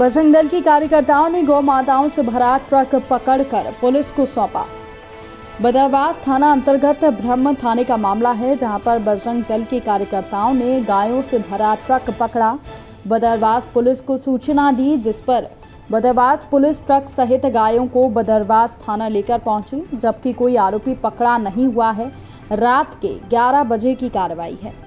बजरंग दल की कार्यकर्ताओं ने गौ माताओं से भरा ट्रक पकड़कर पुलिस को सौंपा। बदरवास थाना अंतर्गत ब्रह्म थाने का मामला है, जहाँ पर बजरंग दल के कार्यकर्ताओं ने गायों से भरा ट्रक पकड़ा। बदरवास पुलिस को सूचना दी, जिस पर बदरवास पुलिस ट्रक सहित गायों को बदरवास थाना लेकर पहुँची, जबकि कोई आरोपी पकड़ा नहीं हुआ है। रात के 11 बजे की कार्रवाई है।